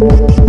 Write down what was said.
Gracias.